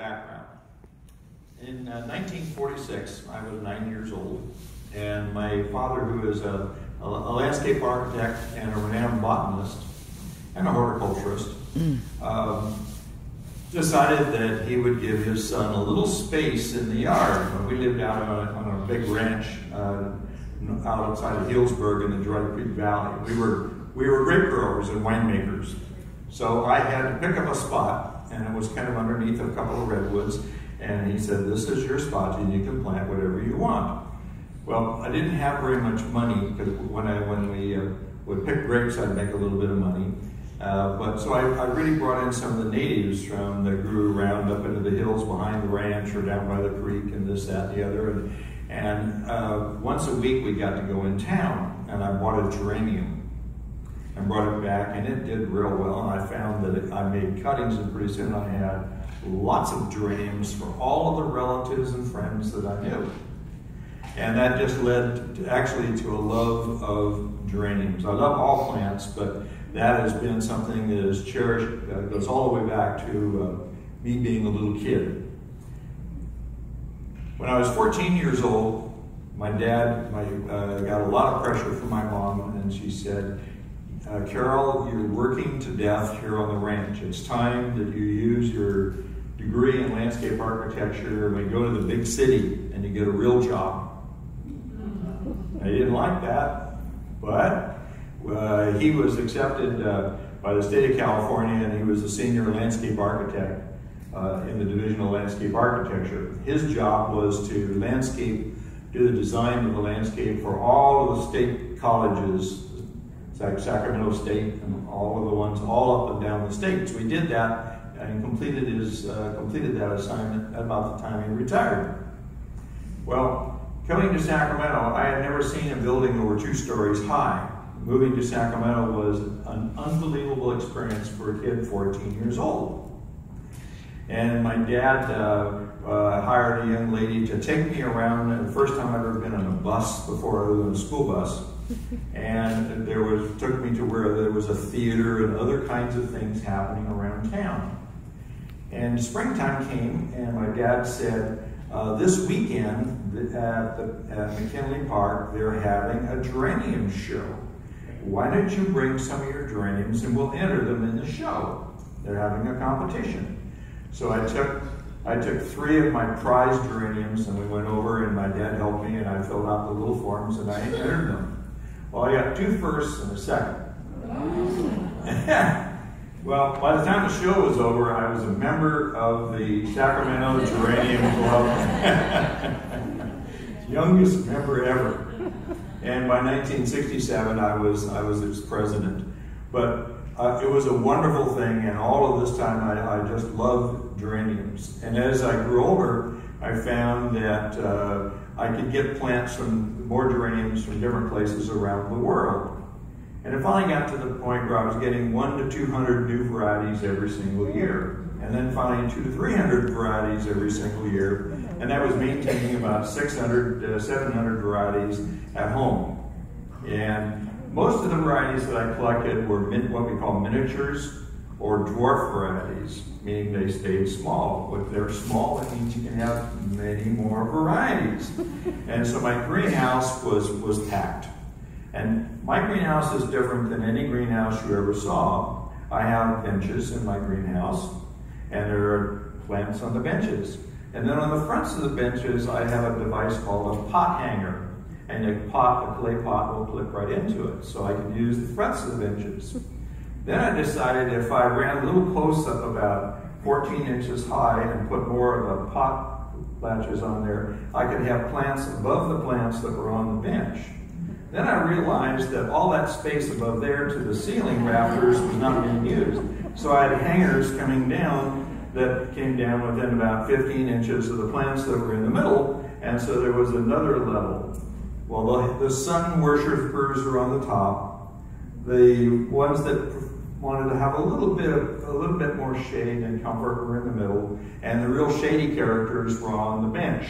background. In uh, 1946, I was nine years old, and my father, who is a, a, a landscape architect and a renowned botanist and a horticulturist, um, decided that he would give his son a little space in the yard. We lived out on a, on a big ranch uh, outside of Healdsburg in the Dry Creek Valley. We were, we were grape growers and winemakers. So I had to pick up a spot, and it was kind of underneath a couple of redwoods. And he said, This is your spot, and you can plant whatever you want. Well, I didn't have very much money because when, I, when we uh, would pick grapes, I'd make a little bit of money. Uh, but so I, I, really brought in some of the natives from that grew around up into the hills behind the ranch or down by the creek and this, that, and the other. And, and uh, once a week we got to go in town, and I bought a geranium and brought it back, and it did real well. And I found that it, I made cuttings, and pretty soon I had lots of geraniums for all of the relatives and friends that I knew. And that just led to, actually to a love of geraniums. I love all plants, but that has been something that is cherished, uh, goes all the way back to uh, me being a little kid. When I was 14 years old, my dad my, uh, got a lot of pressure from my mom, and she said, uh, Carol, you're working to death here on the ranch. It's time that you use your degree in landscape architecture and go to the big city and you get a real job. I didn't like that, but uh, he was accepted uh, by the state of California and he was a senior landscape architect uh, in the Division of Landscape Architecture. His job was to landscape, do the design of the landscape for all of the state colleges, Sacramento State and all of the ones all up and down the state. So he did that and completed his uh, completed that assignment about the time he retired. Well, coming to Sacramento, I had never seen a building over two stories high moving to Sacramento was an unbelievable experience for a kid 14 years old. And my dad uh, uh, hired a young lady to take me around. The first time I've ever been on a bus before, other than a school bus. And there was took me to where there was a theater and other kinds of things happening around town. And springtime came, and my dad said, uh, this weekend at, the, at McKinley Park, they're having a geranium show why don't you bring some of your geraniums and we'll enter them in the show? They're having a competition. So I took I took three of my prized geraniums and we went over and my dad helped me and I filled out the little forms and I entered them. Well, I got two firsts and a second. well, by the time the show was over, I was a member of the Sacramento Geranium Club. Youngest member ever. And by 1967, I was, I was its president. But uh, it was a wonderful thing, and all of this time I, I just loved geraniums. And as I grew older, I found that uh, I could get plants from more geraniums from different places around the world. And it finally got to the point where I was getting one to 200 new varieties every single year. And then finally two to 300 varieties every single year. And that was maintaining about 600 to uh, 700 varieties at home. And most of the varieties that I collected were what we call miniatures or dwarf varieties, meaning they stayed small. If they're small, that means you can have many more varieties. and so my greenhouse was, was packed. And my greenhouse is different than any greenhouse you ever saw. I have benches in my greenhouse, and there are plants on the benches. And then on the fronts of the benches, I have a device called a pot hanger and a pot, a clay pot will clip right into it. So I can use the fronts of the benches. Then I decided if I ran a little close up about 14 inches high and put more of the pot latches on there, I could have plants above the plants that were on the bench. Then I realized that all that space above there to the ceiling rafters was not being used. So I had hangers coming down that came down within about 15 inches of the plants that were in the middle, and so there was another level. Well, the, the sun worshippers are on the top. The ones that wanted to have a little bit of, a little bit more shade and comfort were in the middle, and the real shady characters were on the bench.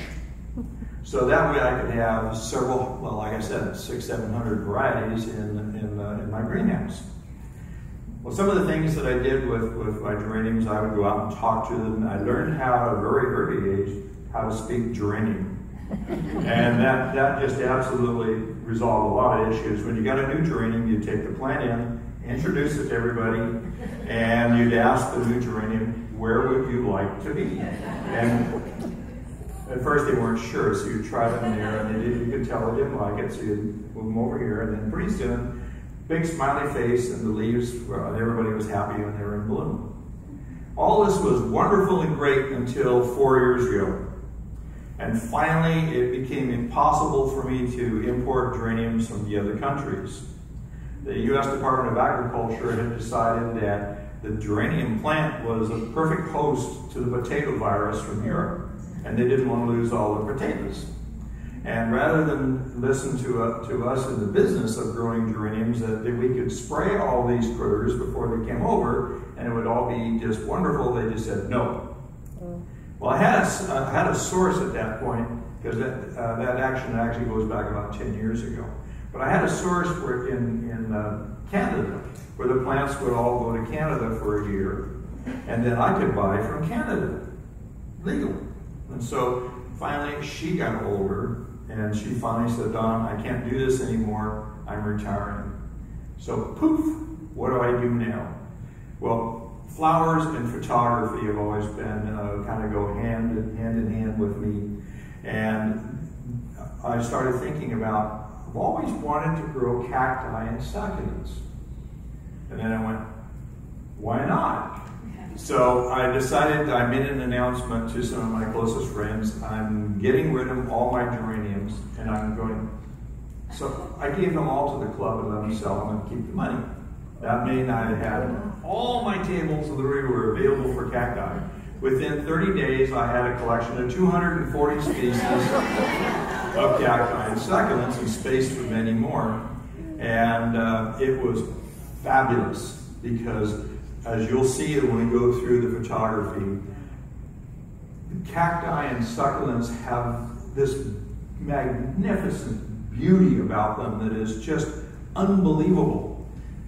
So that way I could have several, well, like I said, six, seven hundred varieties in, in, uh, in my greenhouse. Well, some of the things that I did with, with my geraniums, I would go out and talk to them. I learned how at a very early age how to speak geranium. And that, that just absolutely resolved a lot of issues. When you got a new geranium, you take the plant in, introduce it to everybody, and you'd ask the new geranium, where would you like to be? And at first they weren't sure, so you try them there, and they did, you could tell they didn't like it, so you'd move them over here, and then pretty soon, big smiley face, and the leaves, well, everybody was happy when they were in bloom. All this was wonderful and great until four years ago. And finally, it became impossible for me to import geraniums from the other countries. The U.S. Department of Agriculture had decided that the geranium plant was a perfect host to the potato virus from Europe, and they didn't want to lose all the potatoes. And rather than listen to, uh, to us in the business of growing geraniums, that, that we could spray all these critters before they came over, and it would all be just wonderful, they just said no. Well, I had a, I had a source at that point, because that, uh, that action actually goes back about 10 years ago. But I had a source where in, in uh, Canada, where the plants would all go to Canada for a year, and then I could buy from Canada, legally. And so finally she got older, and she finally said, Don, I can't do this anymore, I'm retiring. So poof, what do I do now? Well, flowers and photography have always been uh, kind of go hand in, hand in hand with me. And I started thinking about, I've always wanted to grow cacti and succulents. And then I went, why not? So I decided, I made an announcement to some of my closest friends. I'm getting rid of all my geraniums and I'm going, so I gave them all to the club and let them sell them and keep the money. That May night, I had all my tables of the river were available for cacti. Within 30 days, I had a collection of 240 species of cacti and succulents and space for many more. And uh, it was fabulous because, as you'll see when we go through the photography, cacti and succulents have this magnificent beauty about them that is just unbelievable.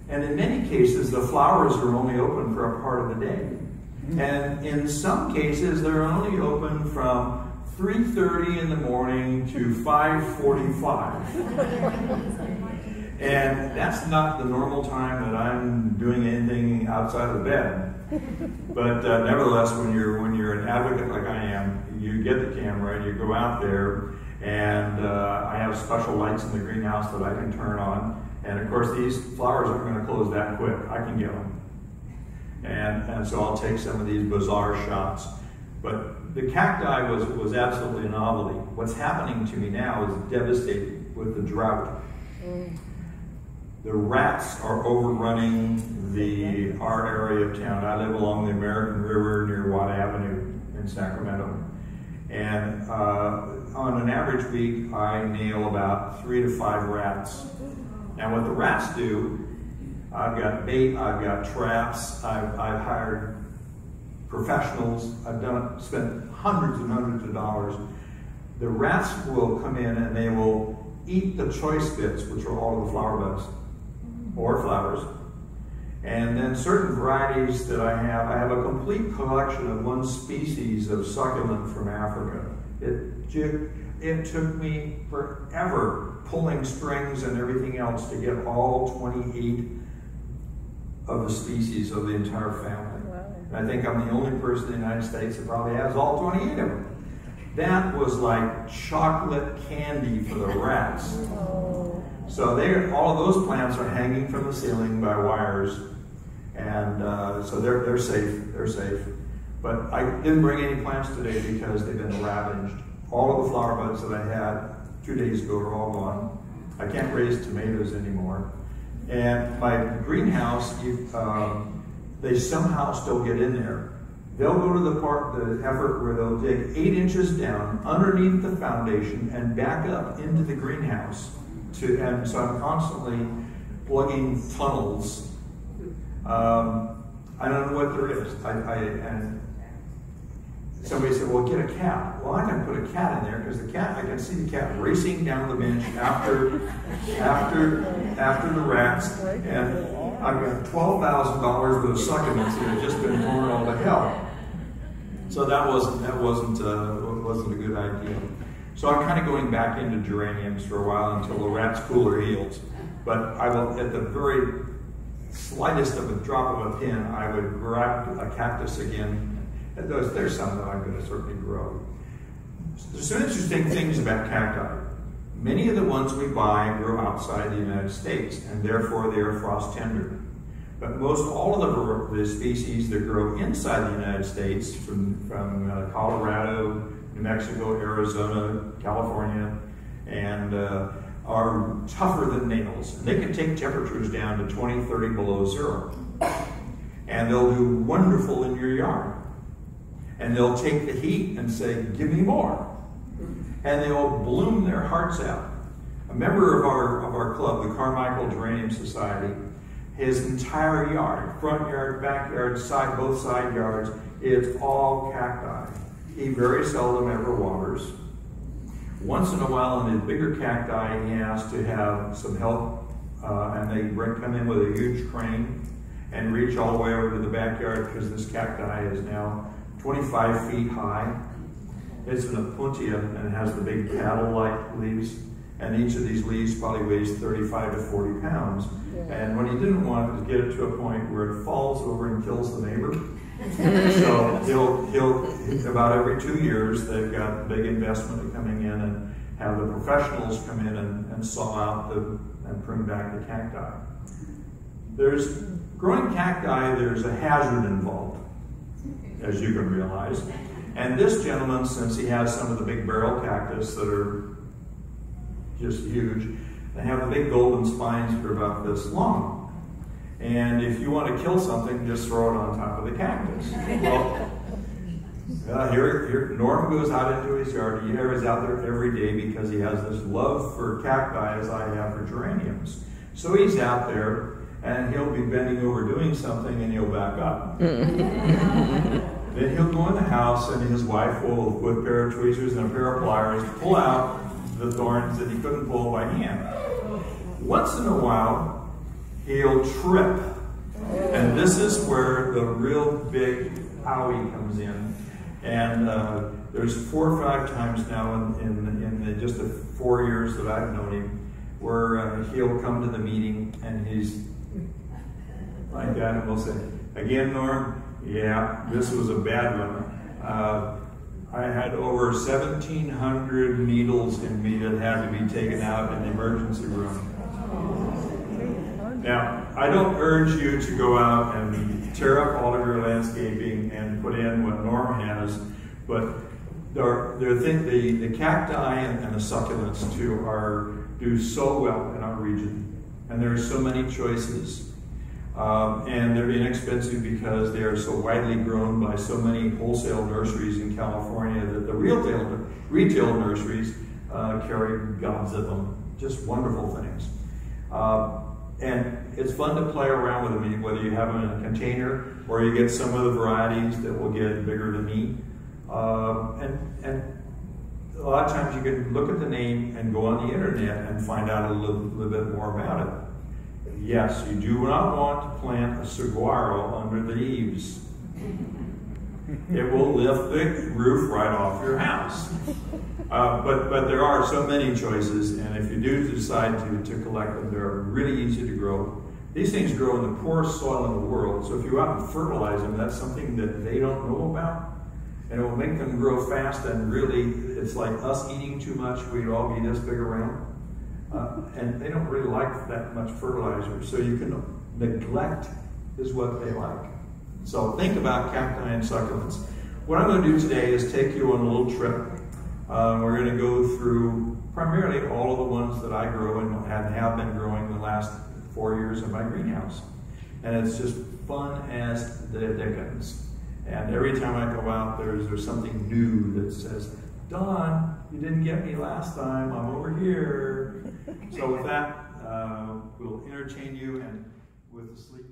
And in many cases, the flowers are only open for a part of the day. And in some cases, they're only open from 3.30 in the morning to 5.45. and that's not the normal time that I'm doing anything outside of the bed. But uh, nevertheless, when you're, when you're an advocate like I am, you get the camera and you go out there and uh, I have special lights in the greenhouse that I can turn on and of course, these flowers aren't going to close that quick. I can get them. And, and so I'll take some of these bizarre shots. But the cacti was, was absolutely a novelty. What's happening to me now is devastating with the drought. Mm. The rats are overrunning the our area of town. I live along the American River near Watt Avenue in Sacramento. And uh, on an average week, I nail about three to five rats and what the rats do, I've got bait, I've got traps, I've, I've hired professionals, I've done spent hundreds and hundreds of dollars. The rats will come in and they will eat the choice bits, which are all of the flower buds or flowers. And then certain varieties that I have, I have a complete collection of one species of succulent from Africa. It, it took me forever pulling strings and everything else to get all 28 of the species of the entire family. Wow. I think I'm the only person in the United States that probably has all 28 of them. That was like chocolate candy for the rats. Oh. So they, all of those plants are hanging from the ceiling by wires, and uh, so they're, they're safe. They're safe. But I didn't bring any plants today because they've been ravaged. All of the flower buds that I had two days ago are all gone. I can't raise tomatoes anymore. And my greenhouse, um, they somehow still get in there. They'll go to the part, the effort where they'll dig eight inches down underneath the foundation and back up into the greenhouse. To, and so I'm constantly plugging funnels. Um, I don't know what there is. I, I, and somebody said, well, get a cat. Well, I'm going to put a cat in there because the cat, I can see the cat racing down the bench after, after, after the rats. And I've got $12,000 worth of succulents that have just been torn all to hell. So that wasn't, that wasn't, uh, wasn't a good idea. So I'm kind of going back into geraniums for a while until the rat's cooler heals. But I will, at the very slightest of a drop of a pin, I would grab a cactus again there's, there's some that I'm going to certainly grow. There's some interesting things about cacti. Many of the ones we buy grow outside the United States, and therefore they are frost tender. But most all of the, the species that grow inside the United States, from, from uh, Colorado, New Mexico, Arizona, California, and uh, are tougher than nails. And they can take temperatures down to 20, 30 below zero. And they'll do wonderful in your yard and they'll take the heat and say, Give me more. And they'll bloom their hearts out. A member of our, of our club, the Carmichael Geranium Society, his entire yard, front yard, backyard, side, both side yards, it's all cacti. He very seldom ever waters. Once in a while, in his bigger cacti, he has to have some help, uh, and they bring, come in with a huge crane and reach all the way over to the backyard because this cacti is now 25 feet high. It's an opuntia and it has the big paddle-like leaves. And each of these leaves probably weighs 35 to 40 pounds. Yeah. And what he didn't want was get it to a point where it falls over and kills the neighbor. so he'll, he'll, about every two years, they've got big investment coming in and have the professionals come in and, and saw out the, and prune back the cacti. There's growing cacti, there's a hazard involved as you can realize. And this gentleman, since he has some of the big barrel cactus that are just huge, they have the big golden spines that are about this long. And if you want to kill something, just throw it on top of the cactus. Well, uh, here, here, Norm goes out into his yard. He is out there every day because he has this love for cacti as I have for geraniums. So he's out there and he'll be bending over doing something and he'll back up. then he'll go in the house and his wife will, with a pair of tweezers and a pair of pliers, pull out the thorns that he couldn't pull by hand. Once in a while, he'll trip. And this is where the real big owie comes in. And uh, there's four or five times now in, in, in the, just the four years that I've known him where uh, he'll come to the meeting and he's like that, and we'll say, again, Norm, yeah, this was a bad one. Uh, I had over 1,700 needles in me that had to be taken out in the emergency room. Now, I don't urge you to go out and tear up all of your landscaping and put in what Norm has, but there, there think the, the cacti and, and the succulents too are do so well in our region, and there are so many choices. Um, and they're inexpensive because they are so widely grown by so many wholesale nurseries in California that the retail, retail nurseries uh, carry gobs of them. Just wonderful things. Uh, and it's fun to play around with them, whether you have them in a container or you get some of the varieties that will get bigger than me. Uh, and, and a lot of times you can look at the name and go on the internet and find out a little, little bit more about it. Yes, you do not want to plant a saguaro under the eaves. It will lift the roof right off your house. Uh, but, but there are so many choices, and if you do decide to, to collect them, they're really easy to grow. These things grow in the poorest soil in the world, so if you out and fertilize them, that's something that they don't know about. And it will make them grow fast, and really, it's like us eating too much, we'd all be this big around. Uh, and they don't really like that much fertilizer, so you can neglect is what they like. So think about cacti and succulents. What I'm going to do today is take you on a little trip. Uh, we're going to go through primarily all of the ones that I grow and have been growing the last four years in my greenhouse. And it's just fun as the dickens. And every time I go out, there's, there's something new that says, Don, you didn't get me last time, I'm over here. So with that, uh, we'll entertain you and with the sleep.